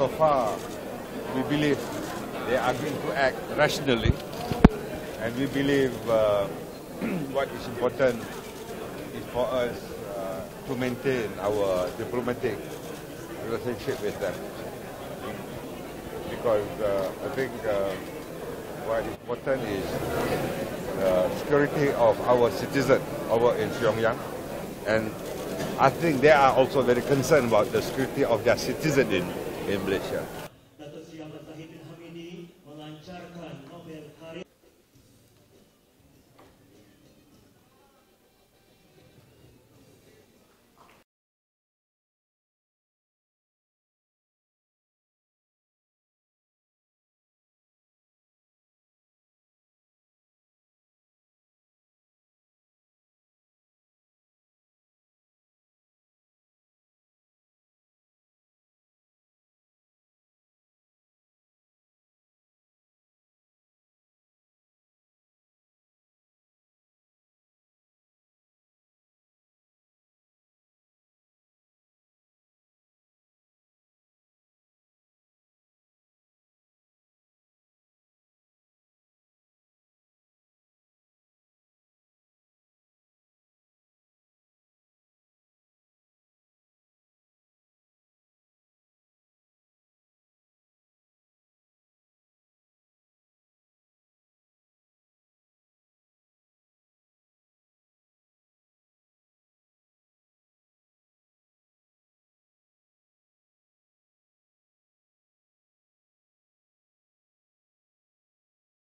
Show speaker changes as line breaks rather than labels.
so far, we believe they are going to act rationally, and we believe uh, what is important is for us uh, to maintain our diplomatic relationship with them. Because uh, I think uh, what is important is the security of our citizens over in Pyongyang, and I think they are also very concerned about the security of their citizens in, Malaysia.